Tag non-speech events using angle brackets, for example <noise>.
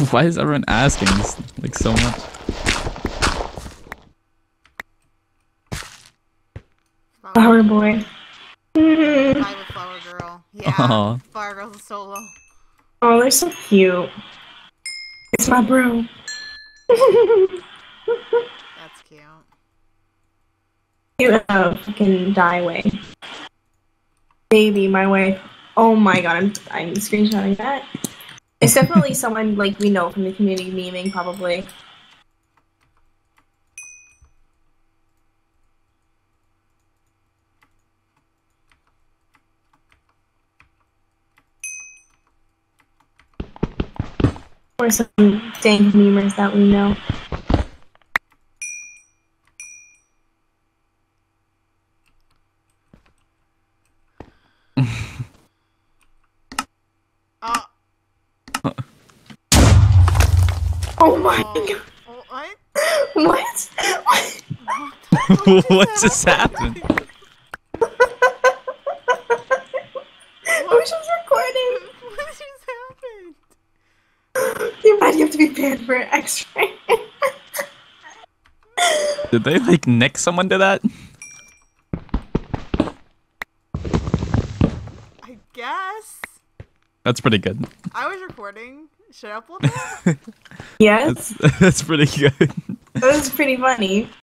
<laughs> Why is everyone asking this like so much? Flower boy. Mm. Private flower girl. Yeah. Aw. Flower girl's a solo. Oh, they're so cute. It's my bro. <laughs> That's cute. You uh, fucking die away. Baby, my wife. Oh my god, I'm I'm screenshotting that. It's definitely someone like we know from the community memeing, probably. Or some dang memers that we know. <laughs> Oh, Oh my oh, god. oh, what? What? What? What, what just happened? Who's just recording? what just happened? You might have to be banned for an X-ray. Did they like nick someone to that? I guess. That's pretty good. I was recording. Should I upload that? <laughs> <laughs> yes, That's <laughs> that's pretty good. that was pretty funny.